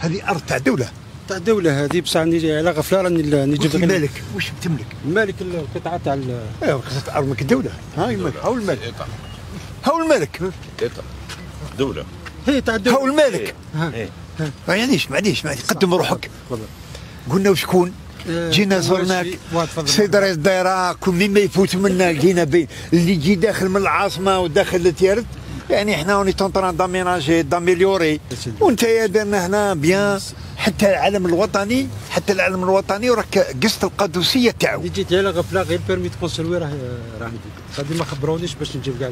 هذه أرض تاع دولة. تاع الدولة هذه بصح راني على غفلة راني نجيب وش لك المالك واش تملك المالك القطعة تاع ايوا قصه أرض ملك الدولة. هاي الملك هاو الملك. هاو الملك. دولة. هي تاع هاو الدولة المالك إيه. معليش معليش معليش قدم روحك. قلنا وشكون آه، جينا زرناك. سيد رئيس الدائرة كل مما يفوت منا لقينا بين اللي يجي داخل من العاصمة وداخل لتيرت يعني إحنا اوني تونطران داميناجي داميليوري. وانت يا درنا هنا بيان حتى العلم الوطني حتى العلم الوطني وراك قصت القدسيه تاعو. اللي جيت على غفلة غير بيرمي تكونسيرفي راه راه غادي ما خبرونيش باش نجيب كاع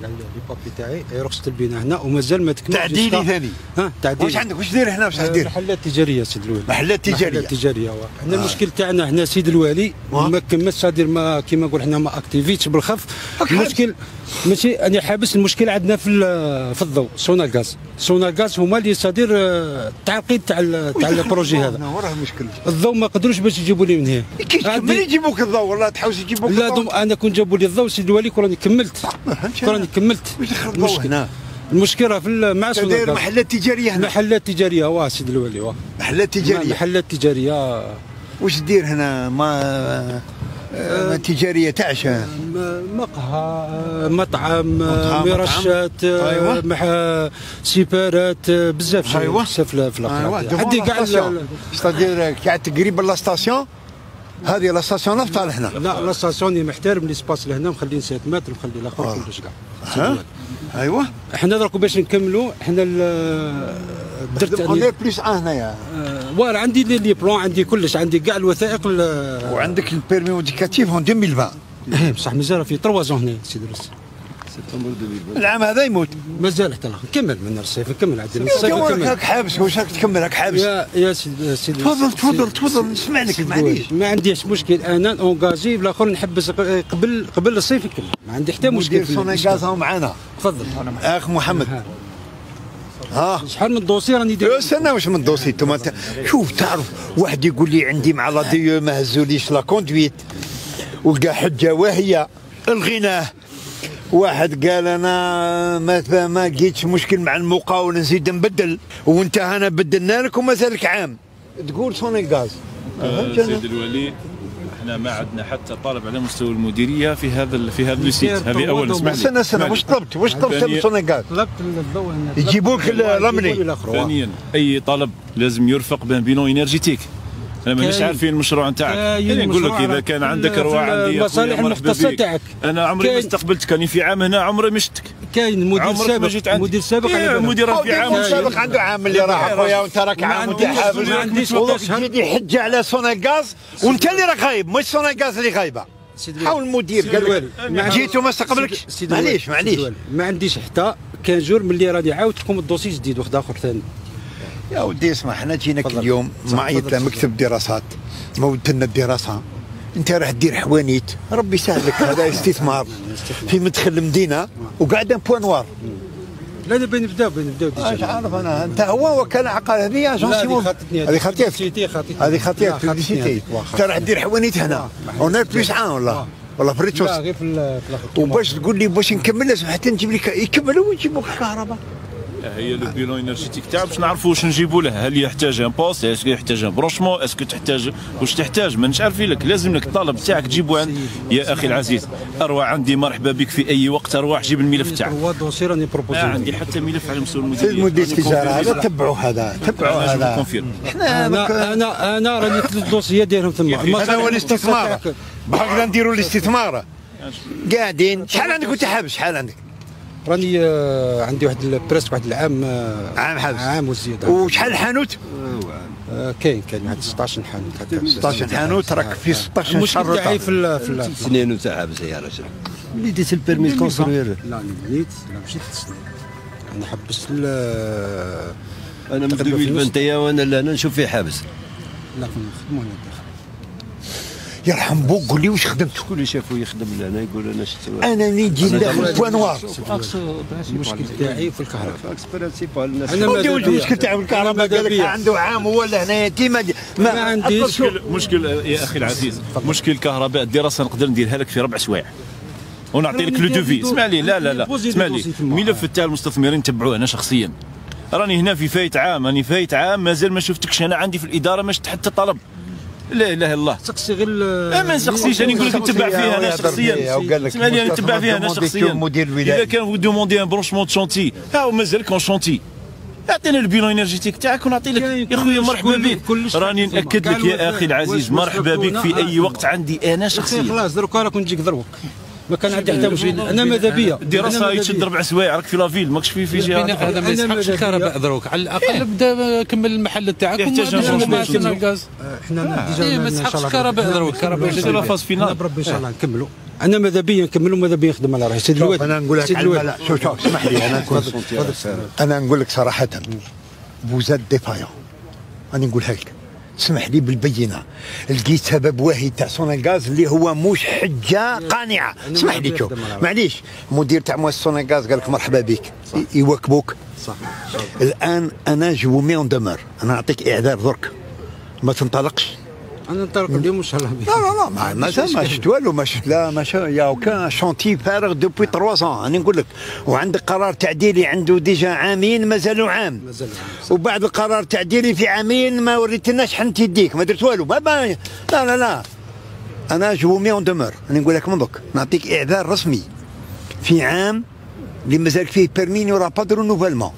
كاع لي بابي تاعي. رخصة البناء هنا. ومازال ما تكملش تعديلي ثاني. ها؟ تعديلي. واش عندك؟ واش دير هنا؟ واش آه، دير؟ محلات تجارية سيد الوالي محلات تجارية. محلات تجارية واه. حنا المشكل تاعنا هنا سيد الوالي واه. ما كملش. صادر ما كيما نقول حنا ما اكتيفيتش بالخف. المشكل ماشي أنا حابس المشكل عندنا في في الضوء. سونلغاز سونلغاز هما اللي صادر آه، التعقيد تاع تاع ال projet هذا. وراه المشكل الضوء ما قدروش باش يجيبوا لي من هنا. كي يجيبوك الضوء؟ والله تحوس يجيبوك لا أنا كون جابوا لي الضوء سيد الوالي كون راني كملت. فهمتش كون راني كملت المشكل المشكلة في مع داير محلات تجارية هنا. محلات تجارية واه سيد الوالي واه محلات تجارية. محلات تجارية. واش دير هنا؟ ما آه، تجارية تعشى م- مقهى مطعم مرشات أيوة. مح سيبارات بزاف شي أيوة. بزاف في الآخر عندي كاع c'est-à-dire قاعد قريب la station. هذه la station نفط هنا. لا la station محترم l'espace لهنا مخلين 7 متر مخلي الآخر. كلش كاع. ها ايوا إحنا درك باش نكملوا إحنا ال- درت en plus ان هنايا. آه، واه عندي لي les plans عندي كلش عندي كاع الوثائق ال- وعندك ال permis modificatif en 2020 إيه، بصح مازال في 3 zones هنا سيدي رس العام هذا يموت. مازال حتى الآخر. كمل من الصيف كمل وراك كمل. راك حابس واش راك تكمل راك حابس. يا يا سيدي تفضل تفضل تفضل نسمع لك معليش ما عنديش. مشكل أنا engagé بالآخر نحبس قبل قبل الصيف يكمل. ما عندي حتى مشكل. غاز هاو معانا. تفضل. أخ محمد. ها. شحال من dossier راني داير؟ استنى واش من dossier؟ أنتم شوف تعرف واحد يقول لي عندي مع لا دي ما هزوليش لا كوندويت ولقى حجة واهيه الغناه واحد قال أنا ما ما لقيتش مشكل مع المقاول نزيد نبدل. وانت هنا بدلنا لك ومازالك عام. تقول سوني غاز سيد الولي إحنا ما عندنا حتى طالب على مستوى المديرية في هذا ال- في هذا السيت. هذه اولا اسمح لي. استنى استنى اسمح واش. طلبت واش طلبت من سوني غاز طلبت الرملي. يجيبوا لي الآخر، واه. ثانيا أي طلب لازم يرفق به bilan énergétique أنا مانيش كاين. عارفين المشروع نتاعك كاين يعني نقول لك إذا كان عندك في عندي المصالح بك. تاعك. أنا عمري ما. استقبلتك كاني في عام هنا عمري ما شفتك كاين مدير ما سابق مدير سابق على إيه،. مدير في عام سابق عنده عام اللي راح أخويا وأنت راك ما عام وانت حابس ما عنديش. تجي حجه على سونلغاز وأنت اللي راك غايب مش سونلغاز اللي غايبة حاول المدير قال. لك ما جيت وما سيدي- استقبلكش. معليش معليش. ما عنديش حتى quinze jours من اللي راني عاود لكم ال dossier جديد واحد آخر ثاني يا ودي اسمع حنا جيناك. اليوم معيط تفضل. مكتب دراسات موت لنا الدراسة. انت راح دير حوانيت. ربي يسهل لك هذا استثمار. في مدخل المدينة وقاعد un point noir لا دابا نبداو نبداو اش عارف أنا. أنت هو وكاله عقار هذه لا، agence هذه خاطتني هذه خطيت publicité خاطتني. هذه خطيت لا، خاطتني publicité هذه. واه، انت راح دير حوانيت هنا؟ en plus عام والله والله في ال rez-de-chaussée لا غير في وباش تقول لي باش نكمل لازم حتى نجيب لك يكملوا ويجيبوا لك الكهرباء هي le bilan énergétique تاع باش نعرفوا واش نجيبوا له. هل يحتاج un poste؟ est-ce que يحتاج un branchement est-ce que تحتاج واش تحتاج؟ مانيش عارفين لك لازم لك الطلب تاعك تجيبه عند يا أخي العزيز اروى عندي مرحبا بك في أي وقت أروح جيب الملف تاعك. هو dossier راني ما proposé عندي حتى ملف على مستوى سيد المديريه مدير التجارة هذا تبعوا هذا تبعوا هذا. أنا أنا أنا راني ثلاث دوسيات دايرهم ثم. هذا هو الاستثمار. بحقنا نديروا الاستثمار. قاعدين. شحال عندك وانت حابس شحال عندك؟ راني آه، عندي واحد presque واحد العام آه، عام حابس. عام وزياده وشحال الحانوت؟ آه، كاين كاين واحد 16 حانوت هكا. 16 حانوت راك في 16 المشكل شهر تاعي في ال- في ال- سنين وتاع حبس يا رجل. اللي ديت ال permis construire لا بنيت لا مشيت سنين. أنا حبست ال- أنا من تقدم في 2020 النص. تايا وأنا لهنا نشوف فيه حابس لا في نخدموا هنا يرحم بوك قول لي واش خدمت؟ شكون اللي شافو يخدم لهنا يقول أنا شفت أنا نجي ندخل بوان نوار المشكل تاعي في الكهرباء؟ المشكل تاعو الكهرباء قال لك؟ عنده عام هو لهنا كيما ما عنديش. مشكل يا أخي العزيز مشكل الكهرباء الدراسة نقدر نديرها لك في ربع سوايع. ونعطي لك le devis. اسمع لي لا لا لا. اسمع لي. الملف تاع المستثمرين تبعوه أنا شخصيا. راني هنا في فايت عام راني فايت عام مازال ما شفتكش. أنا عندي في الإدارة ما شفت حتى طلب. لا إله إلا الله. سقسي غير لا ما نسقسيش أنا نقول لك نتبع فيها أنا شخصيا. اسمعني أنا نتبع فيها أنا شخصيا. مدير إذا كان vous demandez un branchement de chantier ها هو مازال en chantier أعطينا ال bilan énergétique تاعك ونعطي لك. يا خويا مرحبا بك. راني نأكد لك يا. أخي العزيز مرحبا بك في أي وقت عندي أنا شخصيا. خلاص دروك راك نجيك ضربك ما كان عندي حتى مشكل أنا ماذا بيا الدراسه يتشد ربع سوايع راك في la ville ماكش في في جهه هذا ما أنا يسحقش الكهرباء؟ دروك على الأقل بدا كمل المحل تاعك يحتاج الغاز؟ إحنا إيه، déjà ما إن شاء تسحقش الله كهرباء بربي- دروك كهرباء c'est la phase finale بربي إن شاء الله نكملوا. أنا ماذا بيا نكملوا ماذا بيا نخدم على روحي سيد الواد. أنا نقول لك شوف شوف اسمح لي أنا نقول أنا نقول لك صراحة vous êtes défaillant. راني نقولها لك اسمح لي بالبينة. لقيت سبب واحد تاع سونلغاز اللي هو مش حجة قانعة. اسمح لي شوف. معليش. مدير تاع مؤسسه سونلغاز قال لك مرحبا بك. يواكبوك صح. الآن أنا je mets en demeure أنا نعطيك إعذار درك. ما تنطلقش. أنا ننطلق اليوم إن شاء الله لا لا لا ما ما ما شفت والو ما شفت لا ما شفت يا كان chantier فارغ depuis 3 ans. أنا نقول لك وعندك قرار تعديلي عنده déjà عامين مازالوا عام. مازال وبعد القرار التعديلي في عامين ما وريتناش حنت يديك. ما درت والو. ما لا لا لا. أنا je mets en demeure أنا نقول لك من دوك. نعطيك إعذار رسمي. في عام اللي مازال فيه permis n'aura pas de renouvellement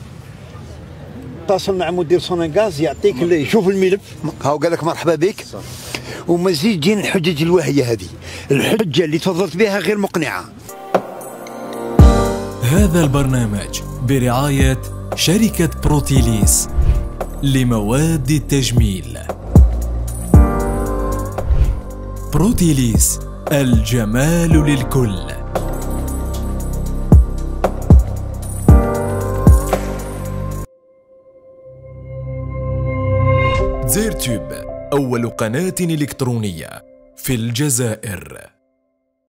اتصل مع مدير سونلغاز يعطيك اللي يشوف الملف. هاو قال لك مرحبا بك. ومزيد جين الحجج الواهية هذه. الحجة اللي تفضلت بها غير مقنعة. هذا البرنامج برعاية شركة بروتيليس لمواد التجميل. بروتيليس الجمال للكل. زيرتوب أول قناة إلكترونية في الجزائر.